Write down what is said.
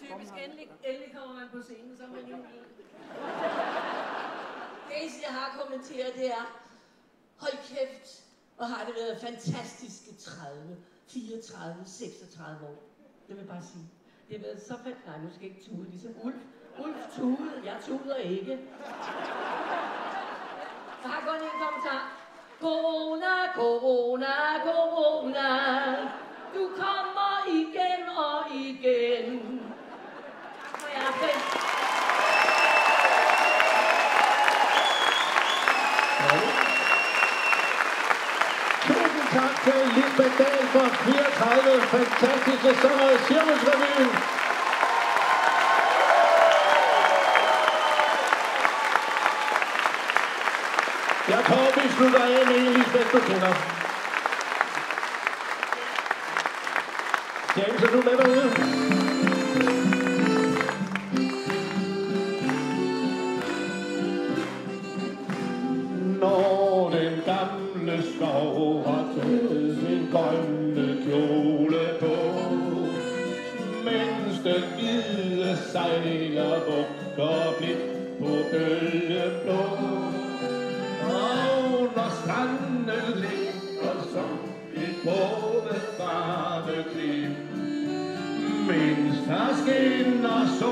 typisk. Endelig, endelig kommer man på scenen, så er man jo Det eneste, jeg har kommenteret, det er, hold kæft, hvor har det været fantastiske 30, 34, 36 år. Det vil jeg bare sige. Det har været så fantastisk. Nej, nu skal jeg ikke tude, ligesom Ulf. Ulf tude, jeg tuder ikke. Jeg har kun en kommentar. Corona, corona, corona. Du kommer til Lisbeth Dahl for 34 fantastiske sommer i Cirkusrevyen. Jeg tror, vi slutter af med en Lisbeth, du kender. James, er du med derude? Når den gamle grønne skov har taget sin grønne kjole på, mens den hvide sejler vugter blidt på bølgeblå. Og når stranden ligger som et farve klip, mens der skinner sol